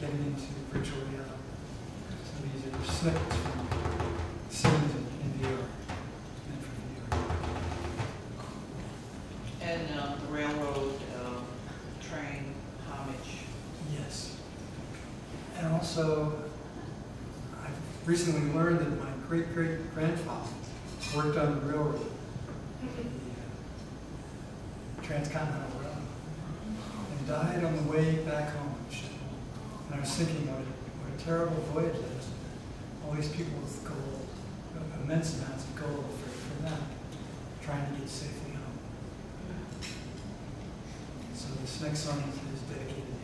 getting into virtual reality. So these are snippets from scenes in, in VR and. And um, railroad, um, train, homage. Yes. And also, I've recently learned that my great great grandfather worked on the railroad, the uh, Transcontinental Railroad, and died on the way back home. And I was thinking, what a, what a terrible voyage that is. All these people with gold, uh, immense amounts of gold for, for them, trying to get safely home. So this next song is, is dedicated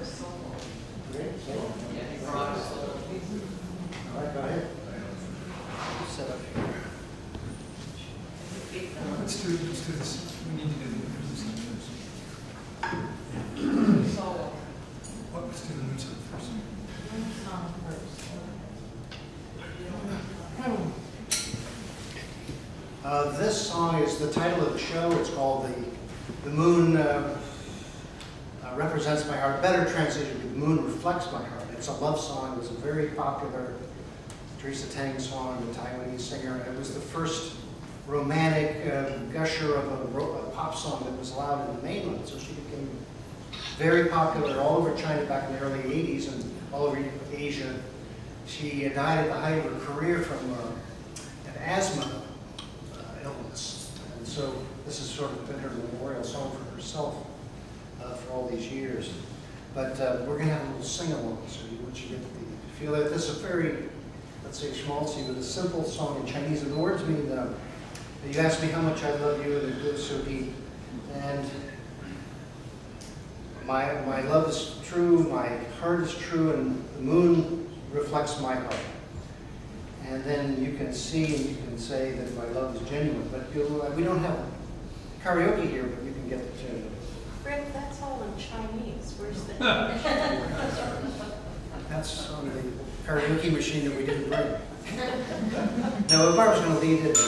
Let's do, this, we need to do the first. What, the first. Song first. Uh, This song is the title of the show. It's called The, the Moon uh, Represents My Heart. Better translation would be The Moon Reflects My Heart. It's a love song. It was a very popular Teresa Teng song, the Taiwanese singer. It was the first romantic uh, gusher of a, a pop song that was allowed in the mainland. So she became very popular all over China back in the early 80s and all over Asia. She died at the height of her career from uh, an asthma uh, illness. And so this has sort of been her memorial song for herself uh, for all these years. But uh, we're going to have a little sing-along, so you, once you get the feel that this is a very, let's say, schmaltzy, but a simple song in Chinese. And the words mean, uh, you asked me how much I love you, and it goes so deep. And my, my love is true, my heart is true, and the moon reflects my heart. And then you can see and you can say that my love is genuine. But uh, we don't have karaoke here, but you can get the tune. Rick, that's all in Chinese. That's on the karaoke machine that we didn't bring. No, if I was going to lead it,